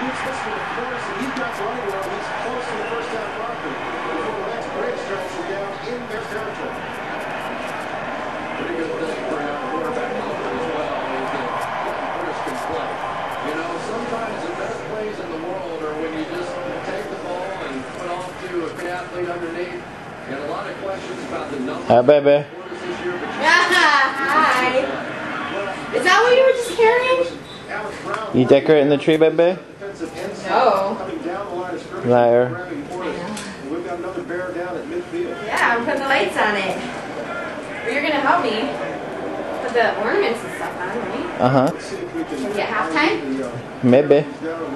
useless for the course, and he's got running. He's close to the first down marker before the next bridge tracks him down in their territory. Pretty good thing for a quarterback helper as well is that Curtis can play. You know, sometimes the best plays in the world are when you just take the ball and put off to a good athlete underneath. And a lot of questions about the number Hi, baby. of quarters this year, but you Hi. Is that what you were just carrying? You decorating the tree, baby? Defensive end No. coming down the line of scrimmage. Liar. And we've got another bear down at midfield. Yeah, I'm putting the lights on it. But you're gonna help me put the ornaments and stuff on, right? Uh huh. Let's see if we can. Can we get halftime? The, Maybe.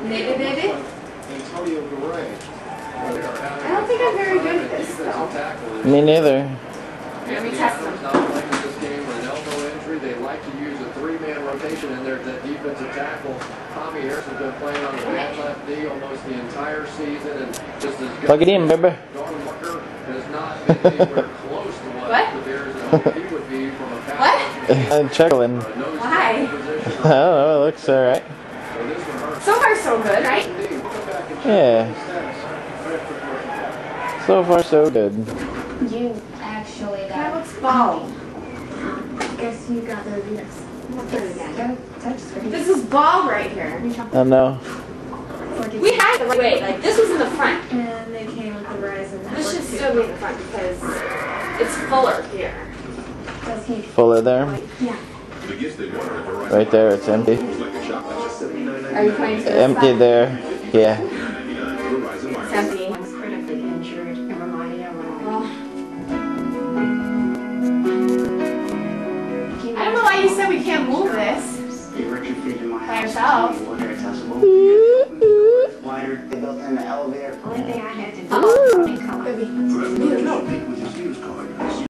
Maybe, maybe. Antonio Garay. they are having I don't think I'm very good at a this, defensive though. tackle Me neither. Let me test them. Not playing this game with an elbow injury. They like to use a three-man rotation in there. That defensive tackle, Tommy Harrison's been playing on the bad left knee almost the entire season, and just as good. Plug it in, baby. Don Walker has not been anywhere close to what, What? the Bears hoped he would be from a pass What? I'm chuckling. or Why? tackle position. I don't know. It looks alright. So this one hurts. So far, so good, right? Indeed, we'll come back and check Yeah. the status right after commercial. So far, so good. You actually That looks ball. Guess you got the Adidas. Go touch screen. This is ball right here. I know. We had the wait, like this was in the front. And they came with the Verizon. This should too. still be in the front because it's fuller here. Fuller there. Yeah. Right there, it's empty. Are you pointing to this Empty side? there. Yeah. It's empty. Critically injured. Never mind. I don't said we can't move this. They retrofitted my By house yourself. to be water accessible. Wider, they built in the elevator. Only thing I had to do was color. Baby. For